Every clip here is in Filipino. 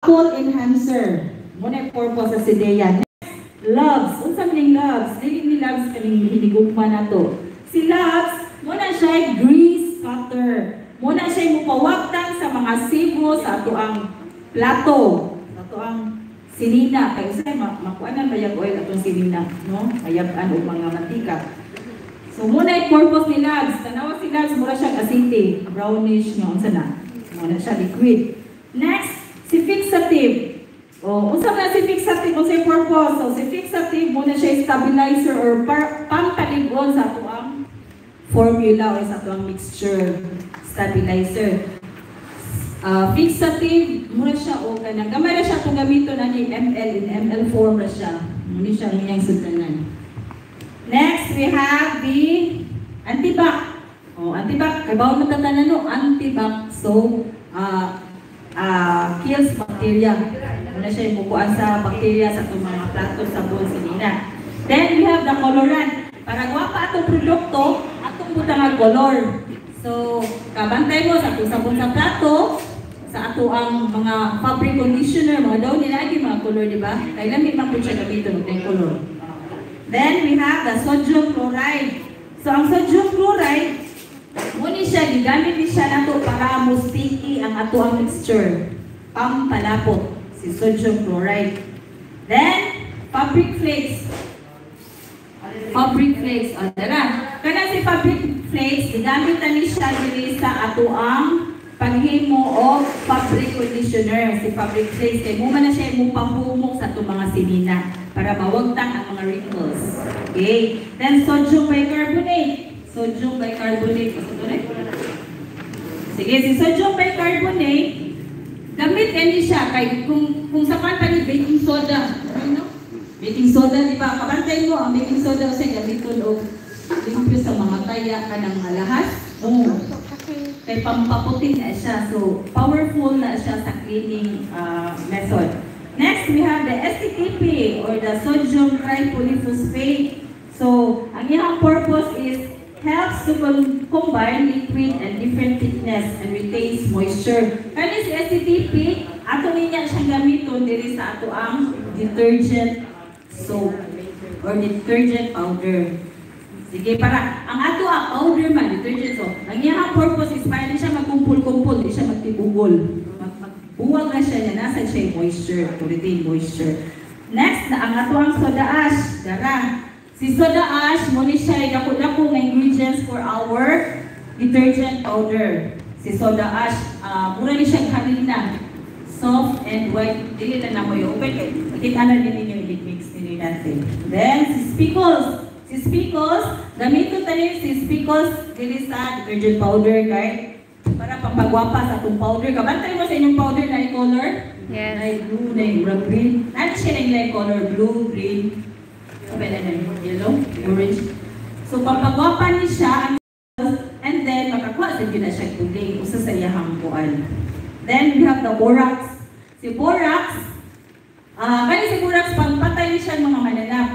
Cool enhancer. Muna purpose sa sideya. Next, loves. Unsa maning loves? Dili ni loves kaning hinigugma na to. Si loves, muna siya grease cutter. Muna siya mupawagtang sa mga sibo sa ato ang plato. Sa ato ang sinina. Kaya usay, makuanan bayag oil atong sinina. No? Mayagan o mga matika. So muna yung purpose ni loves. Tanawa si loves, mura siya asite. Brownish nga. Unsa na? Muna siya liquid. Next, Si fixative. O, unsa na si fixative o sa purpose? So, si fixative muna siya stabilizer or pampaligon sa ato ang formula o sa ato ang mixture stabilizer. Uh, fixative, muna siya o kanang gamay na siya kung gamito na ni ML in ML form na siya. Muna siya ang iyang sundanan. Next, we have the antibac. Oh, antibac, kay bawal matatanan no, antibac. So, uh, uh, kills bacteria. Muna siya yung bukuan sa bacteria sa itong mga plato, sabon, sinina. Then we have the colorant. Para gawa pa itong produkto, atong butang ang color. So, kabantay mo sa itong sabon sa plato, sa ato ang mga fabric conditioner, mga daw nila ay mga color, di ba? Lamig man po siya gamitin ng color. Then we have the sodium chloride. So, ang sodium chloride, Muni siya, gigamit ni siya nato para mo sticky ang ato ang mixture. Pampalapot, si sodium chloride. Then, fabric flakes. Fabric flakes. O, dara. Kana si fabric flakes, gigamit na ni siya dili sa ato ang paghimo o fabric conditioner. Si fabric flakes, kay mo na siya mo pahumok sa ato mga sinina para mawagtang ang mga wrinkles. Okay. Then, sodium bicarbonate sodium bicarbonate. Ito Sige, si sodium bicarbonate, gamit yan siya kay kung kung sa kanta ni baking soda, ano? Baking soda, di ba? Kabantay mo, ang baking soda kasi gamiton o limpyo sa mga kaya ka ng alahas. Oo. Kay pampaputin na siya. So, powerful na siya sa cleaning uh, method. Next, we have the STTP or the sodium tripolyphosphate. So, ang iyang purpose is helps to combine liquid and different thickness and retains moisture. Kani si SCTP, ato niya siyang gamiton diri sa ato ang detergent soap or detergent powder. Sige, para ang ato ang powder man, detergent soap, ang iyang purpose is para siya magkumpul-kumpul, di siya magtibugol. Magbuwag na siya niya, nasa siya moisture, to retain moisture. Next, na ang ato ang soda ash, dara. Si soda ash, muna siya dako-dako nga ingredients for our detergent powder. Si soda ash, uh, mura ni siya kanina. Soft and white. Dili na na mo yung open. Makita na din ninyo i-mix din natin. Then, si spickles. Si spickles, gamito tayo si spickles dili sa detergent powder, kay para pampagwapa sa itong powder. Kabantay mo sa inyong powder na color? Yes. Na blue, na green. Ano siya na color? Blue, green, yellow, orange. So, papagwapan ni siya, and then, makakuha sa na siya tubig, usa sa iyahang kuan. Then, we have the borax. Si borax, uh, kani si borax, pagpatay siya mga mananap.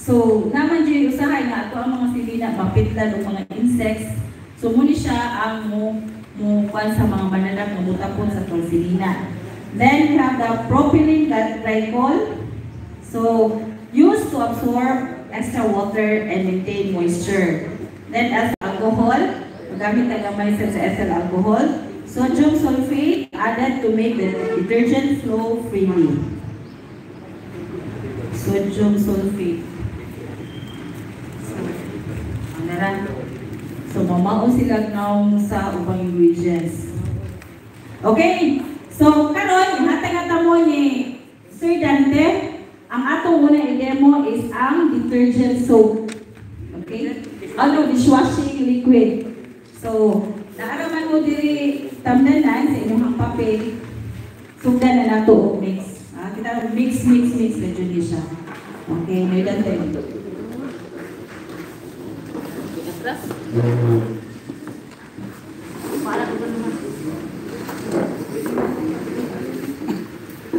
So, naman dyan usahay nga ito ang mga silina, mapitlan o mga insects. So, muni siya ang mo, mo sa mga mananap, mutapon sa itong silina. Then, we have the propylene glycol. So, used to absorb extra water and maintain moisture. Then as alcohol, magamit ang gamay sa ethyl alcohol. Sodium sulfate added to make the detergent flow freely. Sodium sulfate. So, ano So, mamao sila naong sa ubang ingredients. Okay, so karon ihatag mo ni Sir Dante, ang atong una i-demo is ang detergent soap. Okay? Ano, dishwashing liquid. So, naaraman mo diri tamdanan sa inyong papel. Sugdan na nato og mix. Ah, kita mix, mix, mix na dyan siya. Okay, may dante. Para ko naman.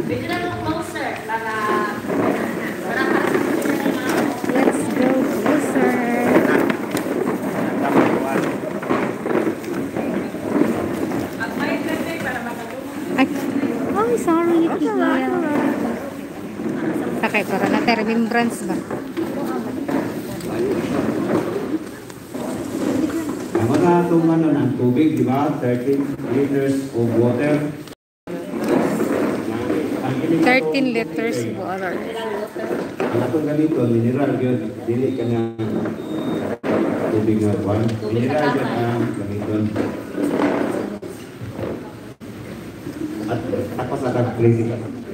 Pwede na closer para sorry. Sakay para na remembrance ba? Ang mga itong ano ng tubig, di ba? 13 liters of water. Ang inig- 13 liters water. Ang atong ganito, mineral yun. Dili ka nga tubig nga kwan. Mineral yun ang gamiton. At tapos ang crazy ka.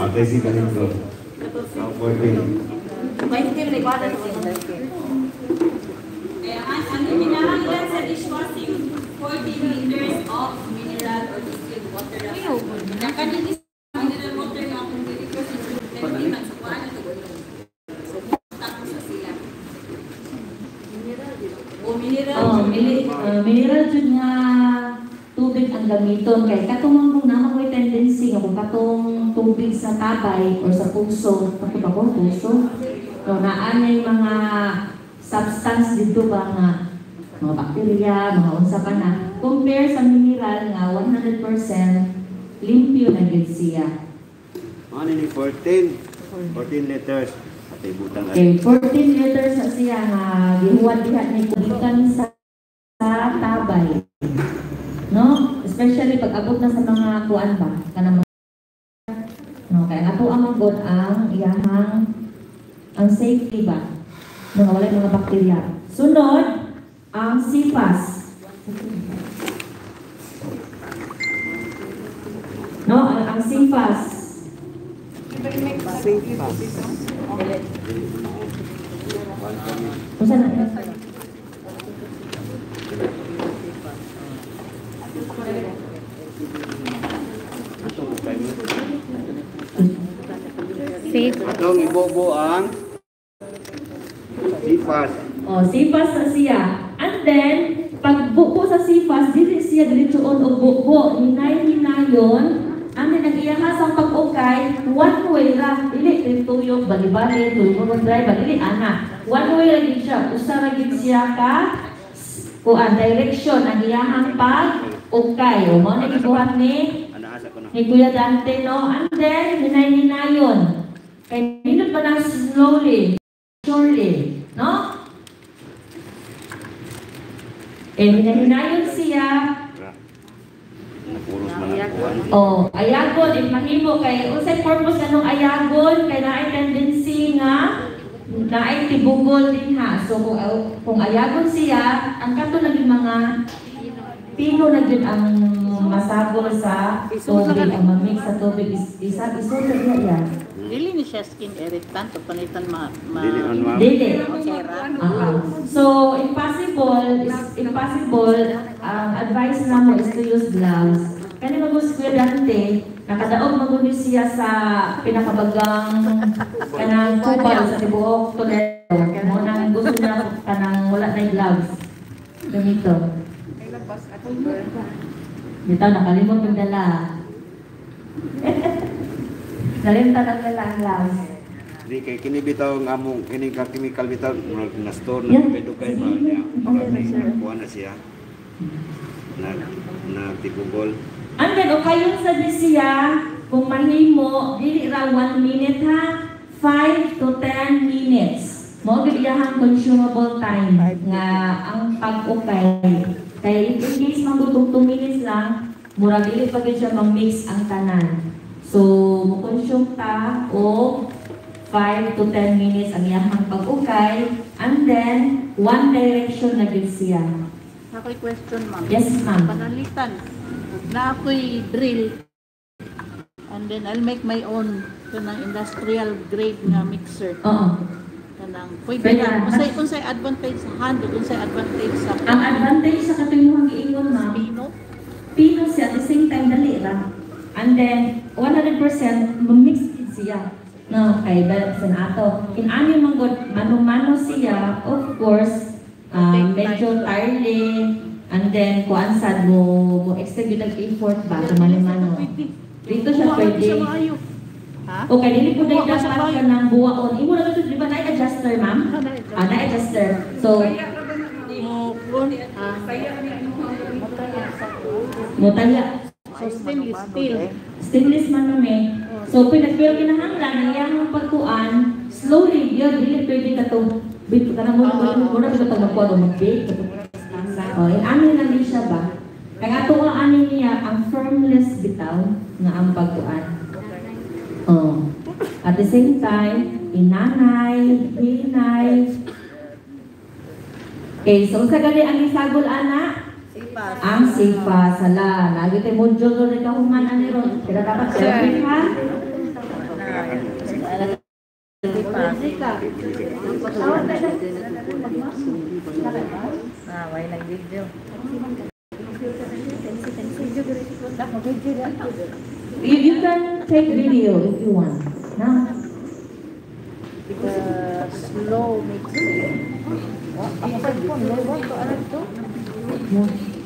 Crazy ka. Ah, crazy ka nito. Ang 14. Kaya ang ang kinahanglan sa dishwashing 14 liters of mineral or distilled water. Ang kanina mineral water nga kung dili ko sa 20 man sa kuan ito tapos sa sila. O mineral. Oh, mili, uh, mineral jud nga tubig ang gamiton kay katong mong naman may tendency nga kung katong tabay or sa puso, pati ba ko puso? No, naan yung mga substance dito ba nga mga bakterya, mga unsa pa na. Compare sa mineral nga 100% limpyo na gid siya. Ano ni 14? 14 liters. At ibutang Okay, 14 liters sa siya nga gihuwad diha ni kulikan sa sa tabay. No? Especially pag abot na sa mga kuan ba kanang kaya ato ang magod ang iyahang ang safety ba nga wala mga bakterya. Sunod, ang sipas. No, ang, ang sipas. Unsa na Safe. Atong ibobo ang sipas. O, sipas sa siya. And then, pag buko sa sipas, dili siya diretsoon o buko. Hinay-hinayon, ang nag-iyahas ang pag-ukay, one way ra. Dili, tintuyok, bali-bali, tuyok, drive, dili, ana. One way ra gid siya. Usa ra gid siya ka, kuan, direction, ang iyahang pag-ukay. O, mo na gibuhat ni ni Kuya Dante, no? And then, hinay-hinayon. Kaya minute pa lang slowly, surely, no? Eh, hinay-hinayon siya. Napuros man ang kuwan. Oh, ayagon, if mahimo kay unsay purpose kanong ayagon kay naay tendency nga naay tibugol din ha. So kung, kung ayagon siya, ang kato naging mga pino na gyud ang masagol sa tubig, ang mamix sa tubig is isa isulod niya yan. Dili ni siya skin irritant o panitan ma... ma Dili on ma'am. Dili. So, if possible, is, if possible, ang advice na mo is to use gloves. Kani mo Dante, nakadaog magulis siya sa pinakabagang kanang kupal sa tibuok Toledo. Mo nang gusto niya kanang wala na gloves. Ganito. Dito, nakalimot yung dala. Nalimta ng dala ang gloves. Di kay kini bitaw ang among kini ka chemical bitaw murag na store na pedo kay ba niya. Murag ni kuha na siya. Nag nagtibugol. Then, okay yung sa siya, kung mahimo, dili ra 1 minute ha, 5 to 10 minutes. Mo gid iyahang consumable time nga ang pag-ukay. Kaya if in case magutong 2 minutes lang, mura dili pa gid siya mag-mix ang tanan. So, mo-consume ta o 5 to 10 minutes ang iyahang pag-ukay and then one direction na gid siya. Ako'y question, ma'am. Yes, ma'am. Panalitan. Na ako'y drill. And then I'll make my own kanang industrial grade nga mixer. Oo. Kanang pwede Pwede na. na. Unsay unsay advantage sa hand, ug unsay advantage sa Ang advantage sa katuyuhang giingon ma'am, pino. pino siya at the same time dali ra. And then 100% mamix siya. No, kay balance na ato. In ano man gud mano-mano siya, of course, um, medyo tirely and then kuan sad mo mo extra gyud ang effort ba sa mano-mano. Dito siya pwede. Ha? Okay, dili ka sa dapat ka ng buwaon. Imo na ito, di ba na-adjuster, ma'am? Ah, na-adjuster. So, Mo kun ah mo taya. So, Stainless steel. Stainless man mami. So, pinagpil kinahanglan, ang iyang pagkuan, slowly, yun, dili pwede ka to, bit ka na mo, mo na ka to magkuha mag-bake. O, yung amin na siya ba? Kaya ato ang amin niya, ang firmless bitaw, nga ang pagkuan. Oh. At the same time, inanay, hinay. Okay, so sa gali ang isagol ana, ang sipa sala. Lagi tayo mo dyan rin ka human ani ron. Kaya dapat serving ha. Ah, may nag-video. You, you can take video if you want. Na? The slow mixing.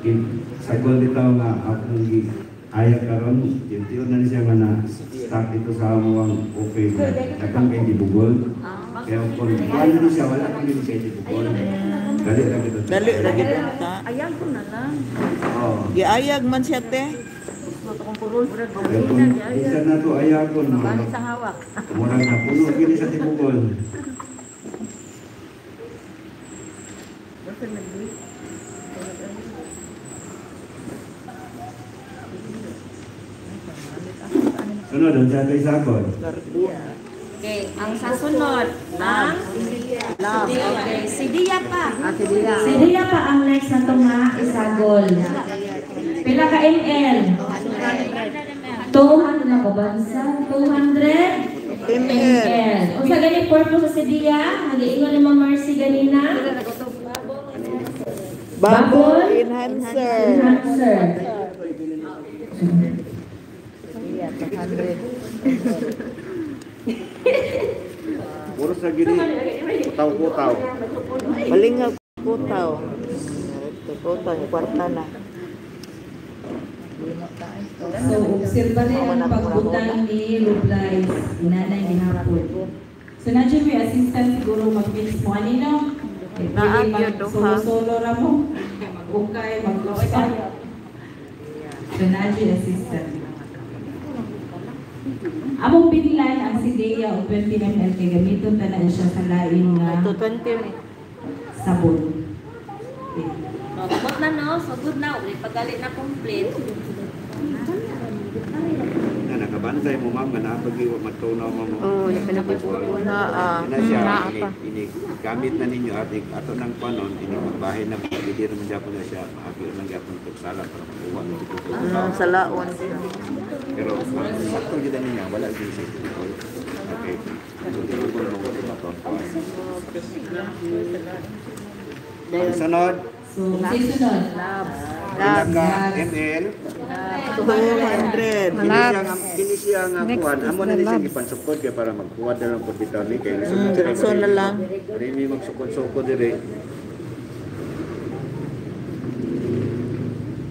kin, sagol bitaw nga akong gi ayat karon tintiyon na ni siya nga na start dito sa among okay na dakang kay dibugol kaya kung ano ni siya wala kang dili kay dibugol dali ra kita Dali ra gid ta. Ayan ko na lang. oh. Giayag man siya te. Isa na to ayakon mo Bani sa hawak. murag na puno kini sa dibugol Sunod, ang kay Sakon. Okay, ang sasunod ng Love. Okay, si Dia pa. Si Dia. Pa ang next na to nga isagol. Pila ka ml? 200 na ko ba? 200 ml. Kung sa ganit purpose sa si Dia, nag-iingon ni Ma'am Mercy ganina. Bubble enhancer. Enhancer. Dia, 100. Puro sa gini, kutaw-kutaw. Malingag kutaw. Ito kutaw yung kwarta na. So, obserba rin ang pagbutang ni Lublay, inanay ni Hapon. So, nandiyan may assistant siguro mag-mix mo. Ano no? Eh, Naag yun? Solo-solo ra mo. Mag-ukay, mag-ukay. So, nandiyan assistant. Among binlan ang si Dea o 20 ml kay gamiton ta na siya sa lain nga Ito 20. sabon. Okay. Sabot na no, so good na. Pagalit na complete. Na nakabantay mo ma'am nga napagi wa matunaw mo. Oh, yung pinapagpupuan. Na ah. Ina siya gamit na ninyo at ato ng panon ini magbahay na pagdiri man gyapon na siya maagi man gyapon ug sala para kuha ng dito. Ano sa laon. Pero ang sakto gyud niya wala. Okay. So dito ko mo ko maton. Ang sunod, So, ka ml 200. Kini siya nga kini siya nga is amo na siya gipansukod kay para magkuha na lang pud bitaw ni kay Mm, diretso na lang. Rimi magsukod-sukod dire.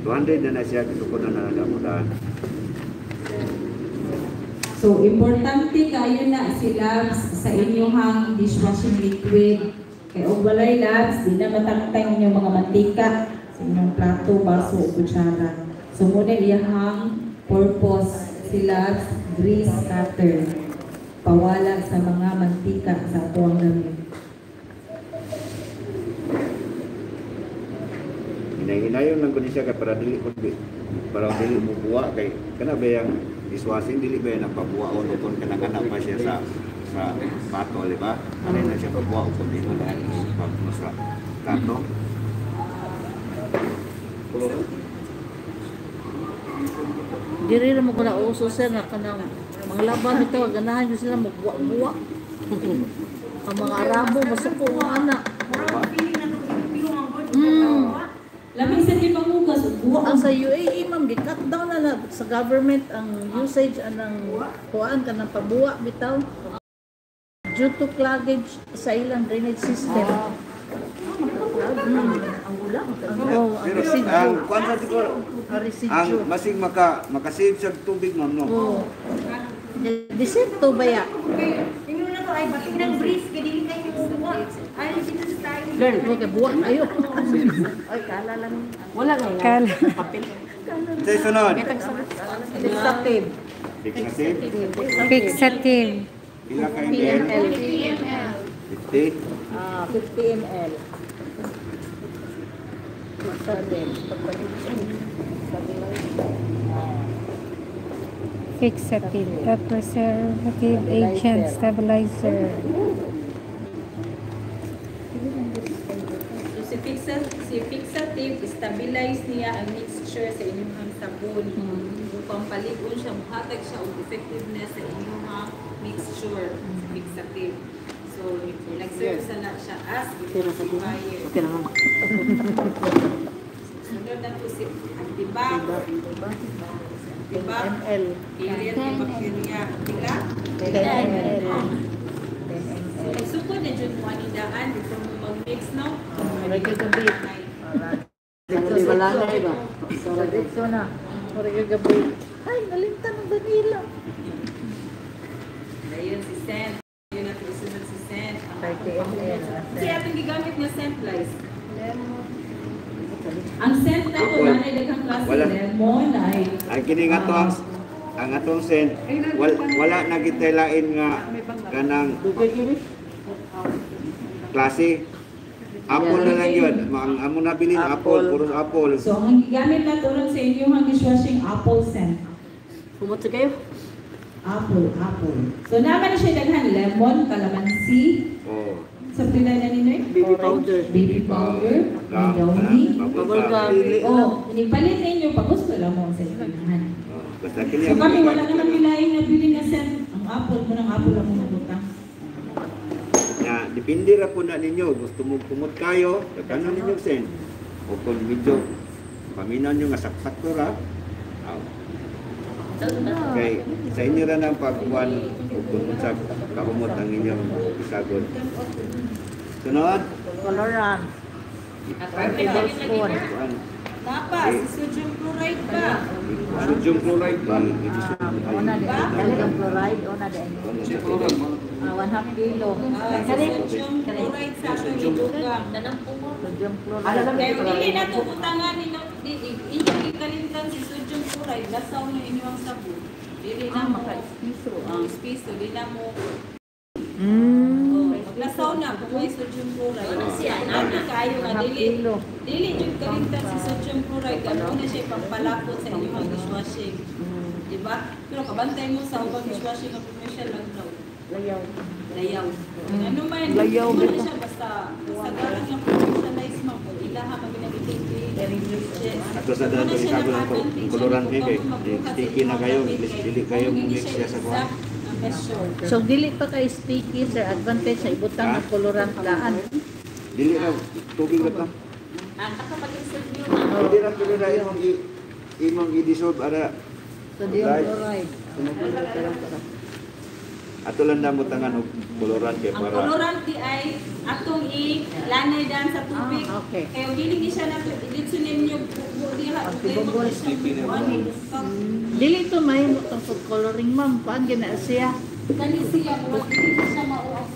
200 na na siya gisukod na. So, importante kayo na si Labs sa inyong dishwashing liquid. Kaya kung walay Labs, di na matangtay ang inyong mga mantika sa inyong plato, baso, o kutsara. So, muna iyahang purpose si Labs grease cutter. Pawala sa mga mantika sa atuang gamit. Hinay-hinayon lang ko ni siya kay para dili ko para dili mo buwa kay kana ba yang dishwashing dili ba yang napabuwa o kon kanang pa siya sa sa bato, di ba? Ano na siya pabuwa o kundi mo na sa kato. Diri na mo ko na uso sir nga kanang mga laban ito ganahan nyo sila magbuwa-buwa. Ang mga Arabo masuko nga anak. Mm. Lamig sa di pangugas, buwa Ang sa UAE, ma'am, gi-cut down na na sa government ang usage anang kuan ka ng pabuwa bitaw. Due to cloggage sa ilang drainage system. Mm. Oh, Pero ang kuan sa siguro, Ang masing maka makasave sa tubig ma'am no. Oh. Disito ba ya? Tingnan na to ay bakit nang breeze kadi kayo mo. Ay dito sa tayo. Girl, huwag ka buwan ayo. Ay, kala lang. Wala nga lang. Kala. Papel. Sa sunod. Fixative. Fixative. Fixative. Pila ka ml? PML. 50. Ah, 50 ml. Fixative. Fixative. A preservative agent stabilizer. So si fixa, si fixative, stabilize niya ang mixture sa inyong ang sabon. Upang paligon siya, muhatag siya og effectiveness sa inyong ang mixture fixative. So, nag-serve sa na siya as detoxifier. Okay naman. Sunod na po si antibac. Antibac, ml. alien bacteria. Pila? 10 ml. So, nagsukod na dyan mo anidaan dito mo mag-mix, no? Ka bit. Dito wala na iba. So, dito na. Mura ka gabi. Ay, nalimtan ng Danila. Ayun si Sen. Yun na po sunod si Sen. 30 ml. Kasi atong gigamit nga scent lies. Ang scent na ito, Wala. nanay daghang klase Wala. Ang kini nga to ang ang atong sen wal, wala na gitelain nga kanang klase Apple na lang yun. Ang amo na bilin apple, puro apple. So, ang gigamit na ito rin sa inyong ang dishwashing apple scent. Kumot sa kayo? Apple, apple. So, naman na siya daghan lemon, calamansi, Oh. Sa pila na ninyo Baby powder. baby powder, Ah, mayonnaise. Bubble gum. Oh, inipalit ninyo pag gusto lang mo sa Oh, Basta kini So ang kami wala naman pilaing na bilhin na scent. Ang apple mo ng apple mo nabutang. Na depende ra po na ninyo. Gusto mo kumot kayo, kano ninyo sen. O kung medyo paminaw nyo nga saksak ra. Kay sa inyo ra nang pagkuhan o kung sa kahumot ang inyong isagod. Sunod. Kuhan. Tapa, si sodium chloride ba? Sodium chloride ba? Una di calcium chloride, una di. Ah, one half kilo. Ah, si sodium chloride sa akin idugang. Sodium chloride. Kaya dili na to utangan ni no, di i- inyong ikalimtan si sodium chloride, lasaw na inyong sabon. Dili na mo Piso. ang piso, di na mo Mm. oh, maglasaw na kung sodium chloride. Nabi kayo nga dili dili jud kalimtan si sodium chloride kaya na siya pampalapot sa inyong dishwashing. Di ba? Pero kabantay mo sa ubang dishwashing na commercial lang daw. Layaw. Layaw. Ano man, Layaw, ano siya basta sa garang ng commercialized mo. Ilaha kami nabitin Ato sa dato isago ng kolorante kay sticky na kayo, dili kayo mix siya sa kuhan. So, dili pa kay sticky, sir. Advantage sa ibutang ng colorant laan. Dili ra tubig ra ta. Hindi ra pili ra imong imong i-dissolve ara. Sodium chloride. Ato lang na mo tangan og kolorante Ang para colorante ay atong i-lanay dan sa tubig. Ah, okay. Kaya dili ni siya nato ilitsunin niyo diha. Kani Dili to may itong food coloring, ma'am. Paan gina siya? siya mo dili na siya mao ang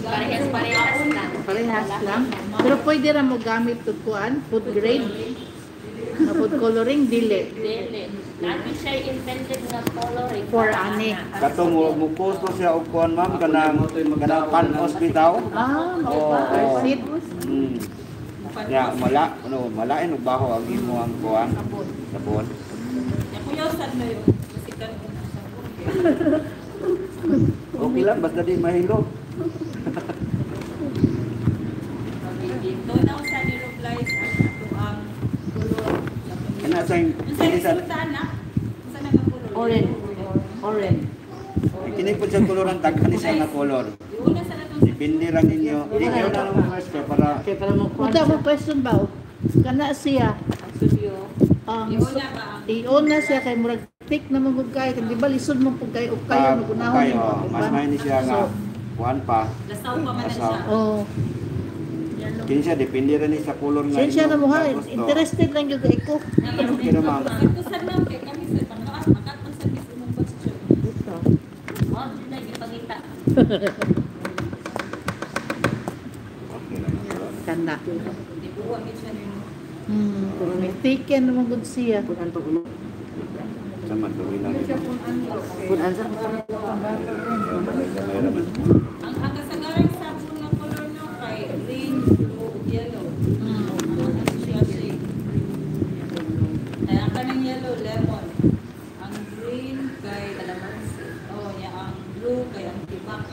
Parehas parehas lang. Parehas lang. Pero pwede ra mo gamit to kuan, food grade. Na food coloring, dili. Dili. Lagi siya invented na coloring. For ani. kato mo mo post ko siya og kuan ma'am kanang kanang pan hospital. Ah, Oo. Arsit. Mm. Ya mala ano malain og baho ang imo ang kuan sabon. Nakuyasan na yun. Kasi kan Okay lang basta di mahilo. Doon ako sa niroblize ang ato ang color. Ana sa Ang sa kini sa resulta na, sa nakakulor. Orange. Orange. kini po sa koloran daghan isa nga kolor. Depende ra ninyo. Inyo na lang mas para Kaya para mo Punta mo question ba? kana siya. Ang Iuna ba ang iuna siya kay murag tik na mo kay di ba lisod mo pug kay ug kayo kayo, mo, di mas may ni siya nga kuan pa. lasaw pa man na siya. Oh, Kini siya depende rin ni sa kulor nga. siya na mo ha, interested lang yung ko. Na ma'am. Saktusan ma'am kay kami sa pangkaas makatang sa bis imong question. Oh, di na gipangita. Okay na ma'am. Kana. Di buwa gid siya nimo. Hmm, pero may taken naman gud siya. Sama tuloy lang. Punan sa Kamay naman. Ang ang kasagarang sabon nga color no kay green, blue, yellow. Ano siya shade. Ay ang kanang yellow lemon. Ang green kay calamansi. Oh, ya ang blue kay ang tibak.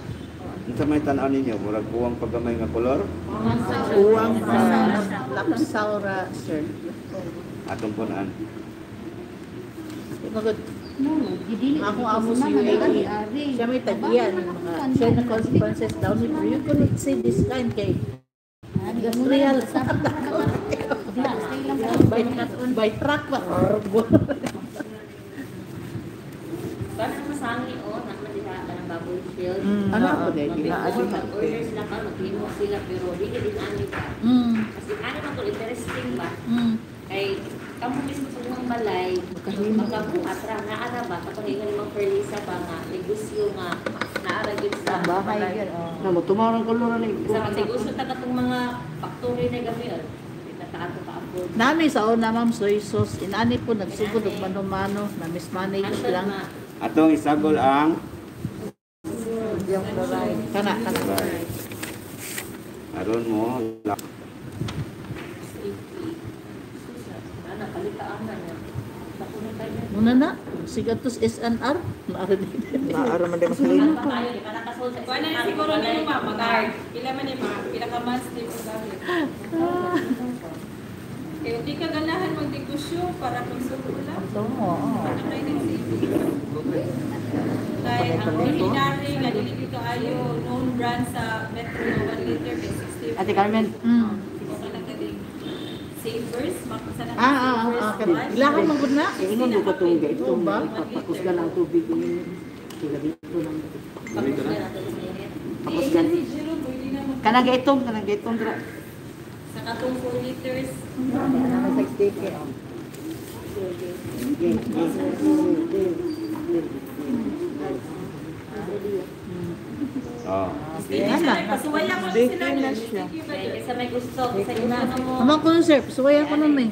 Unsa may tan-aw ninyo? Murag buwang paggamay nga kolor? Uwang sa Lapsaura, sir. Atong punan. Magod. Ako amo si UAE. Siya may tagiyan. mga- Siya na consequences daw ni you cannot say this kind kay industrial. by, by truck ba? Parang masangi o, nakadiha ka bubble shield. Ano ako din? Mag-order sila ka, maglimo sila, pero di ka din ani ka. Mm. Kasi ano na to, interesting ba? Mm. Kay kamo mismo sa mga balay, magkabuhat ra na ara ba kapahingan mga perlisa ba nga negosyo nga naara gyud sa bahay gyud. Na mo tumarang kolor na Sa mga negosyo ta katong mga factory na ka afford. Nami sa una ma'am soy sauce. Inani po nagsugod og mano-mano na mismanage Ano lang. Atong isagol ang Kana kana. aron mo na na. Muna na. Sigatos SNR. Naara din. Naara man din masalino. Ano pa Kuha na siguro balay. nimo ma mag-art. Pila man ni ma pila ka months di mo gamit. Kaya hindi ka ganahan mag-negosyo para pagsuko lang. Patay ng CV. Kaya ang ordinary ko kaayo known brand sa Metro 1 liter kay 60. Ate Carmen, Mm. Savers, makasa na Ah, ah, ah, ah. Ilahan man gud na. ingon mo ko tong ito Oo ba? Papakusgan ang tubig ini. Sila dito lang. Tapos na natin sa init. Pakusgan. Si Jiro, pwede na mag- Kanang gaitong, kanang gaitong dira. sa katong 4 liters. Ano sa sticker? Oh. Pasuwaya ko lang sila. na siya. Kasi may gusto, sa gusto na mo. Amang ko sir, suwaya ko na may.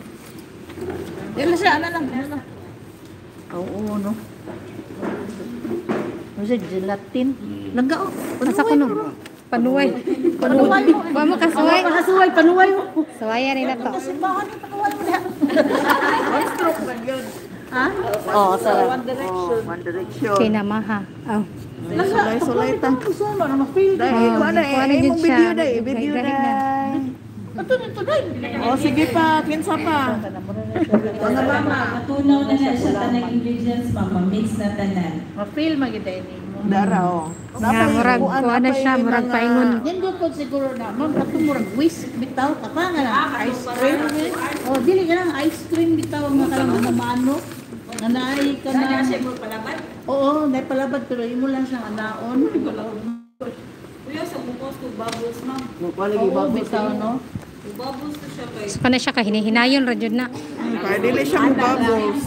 Yan na siya, ano lang, ano lang. Oo, no. Ano siya, gelatin. Langga, oh. Asa ko no? Panuway. Panuway mo. Wa mo kasuway. Pakasuway, panuway mo. Suwaya rin na to. Simbahan yung panuway mo niya. Ha? Oh, sa One Direction. One Direction. Kinamaha. Oh. Sulay-sulay tan. Gusto mo na ma-feel. Dahil, Oh, kuha na eh. yun Imong siya. video dahil. Video Dahil na. dahil. Ito nito dahil. Oh, sige pa. Kinsa pa. Mga mama, matunaw na na siya tanang ingredients, mama. Mix na tanan. Ma-feel magiday ni mo. Dara, oh. Nga, murag, kuha na siya, murag paingon. Doon po siguro na, ma'am, ato murag whisk bitaw, kapa nga na, ice cream. Oh, dili ka lang, ice cream bitaw, nga ka lang mamano. Nga naay ka na. na siya mo palabad? Oo, naay palabad, pero imo lang siyang anaon. Kuya, sa bukos to bubbles, ma'am. Kuha lagi Oo, ba? bitaw, no? Bubbles to siya kay. So, kana siya kahinihinayon ra jud na. Kaya dili siya mo bubbles.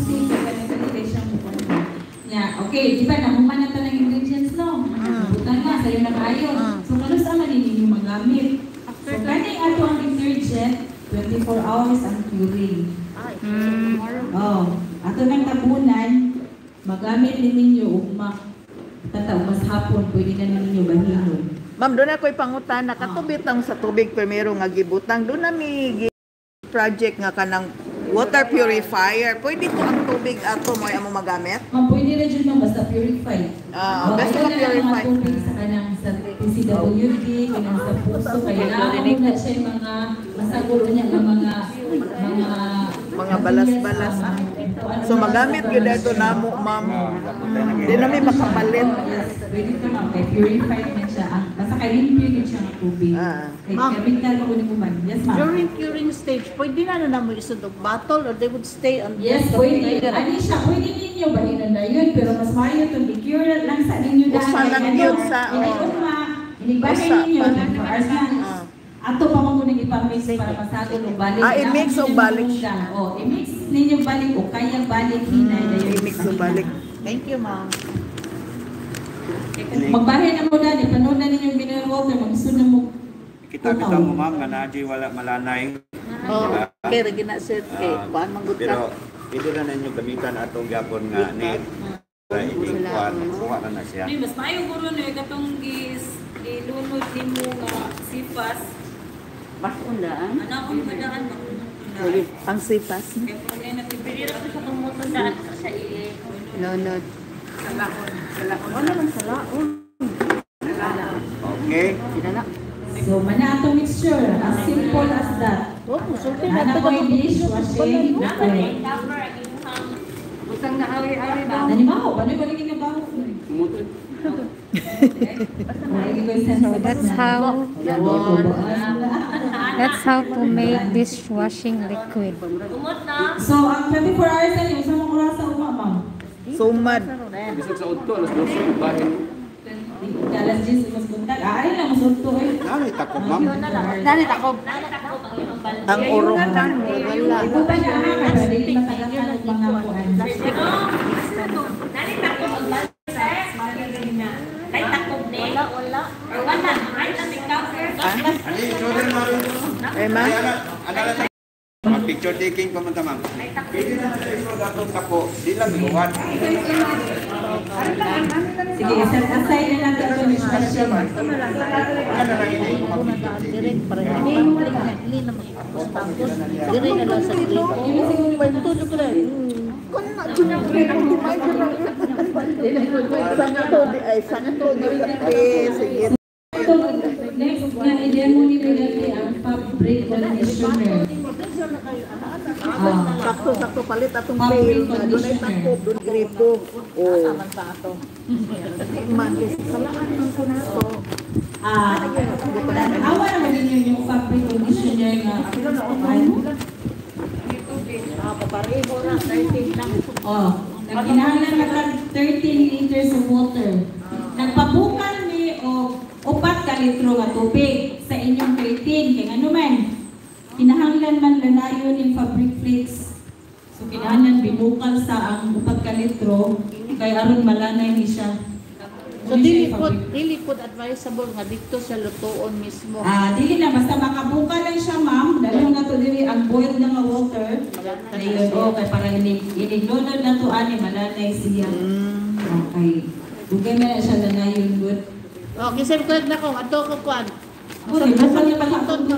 Yeah, okay, di ba nahuman na to ng ingredients no? Butang nga, sa'yo na kayo. So, kalos ang maninin yung magamit. So, kanya ato ang detergent, 24 hours ang curing. Mm. Oh, ato ng tabunan, magamit din ninyo ugma. Tataw, mas hapon, pwede na ninyo bahinon. Ma'am, doon ako ipangutan. Nakatubit ang sa tubig primero nga gibutang. Doon na gi- project nga kanang water purifier. Pwede ko ang tubig ato mo amo magamit? Ma'am, pwede na dyan ma'am, basta purified. Ah, Oh, basta na lang ma-purify. mga tubig sa kanang sa PCWD, kanang sa puso, kaya naamon na siya yung mga masaguro niya ng mga mga Mga balas-balas. So magamit gyud ito namo, ma'am. Di na mi makapalit. Pwede ka purified na siya. Ang- Basta kay limpyo yun siya tubig. Ah. Kay Ma'am. mo ni mo man. Yes, ma'am. During curing stage, pwede na na mo isod og bottle or they would stay on Yes, the pwede. Ano siya, pwede ninyo ba na yun, pero mas maayo itong i-cure lang sa ninyo Usa lang yun sa- Hindi oh. ma, inibahay Usa ninyo. 24 hours na. Ah. Ato pa mo muna ipamix para masagol o balik. Ah, i-mix o balik siya. O, i-mix ninyo balik o kaya balik hinay na yun. I-mix o balik. Thank you, ma'am. Magbahay na mo dali, panood na ninyo yung mineral water, magsunod na mo. Kita kita mo ma'am nga naji wala malanay. Oh, okay, ra gina sir kay Ah, kuan man gud Pero ka. pwede na ninyo gamitan atong gapon nga net. Para ining kuan, kuha na na siya. Di, mas maayo ron eh, katong gis, ilunod ni mo nga sipas. Basundaan. Anak ko padaan? Ang sipas. Kaya kung na natipirira ko sa kumutundaan sa ili. Lunod. Wala man sa laon. Okay? So, mana atong mixture, as simple as that. Oh, musulti na Nana to ko yung dishwashing liquid. Butang na awi-awi daw. Nanimaho, paano ko naging nabaho? So that's how that's how to make dishwashing liquid. So, ang 24 hours na yun, saan mo kura sa uma, ma'am? Sumad. Dalas din sa mas buntag. Ah, ay lang, mas unto eh. Nami takop ma'am. Dali takob. Ang urong. wala. Ito pa na ha, kaya hindi matagasan ang mga kuhan. Nani takot ang balses. Dahil takot ni. Wala, wala. Or wala. Ay, ma'am. Eh, ma? Ay, ana, ana lang tayo. Mag picture taking pa man ta ma'am. Pwede na na iso atong tako. Di lang luwan. Sige, aside na natin ito dishwashing. Ano lang ini Direct pa rin. Hindi mo rin na hindi na magpapos. Dire na lang sa gripo. May tulog ko rin. Sangato di ay sangato di sige. Next na i-demo ni Bilati ang fabric conditioner. Ah, Sakto sakto palit atong pail na doon ay takop doon gripo. Oh. Man salaan man ko na to. ah, awa naman ninyo yung fabric conditioner nga. Ah, papareho ra 13 lang. Oh, nagkinahanglan na tag 13 liters of water. Nagpabukan ni o upat ka litro nga tubig sa inyong 13 kay ano man. Kinahanglan man lanayon ng fabric flakes. So kinahanglan binukal sa ang upat ka litro kay aron malanay ni siya. So dili po dili po advisable nga dito sa lutuon mismo. Ah, dili na basta makabuka lang siya, ma'am. Dalo na to dili ang boiled na nga water. Ayun, oh, kay para inig iniglunod na to ani malanay siya. Okay. Dugay na na siya lanayon good. Oh, kisip ko na ko. Ato ko kwan. Sa palitod na.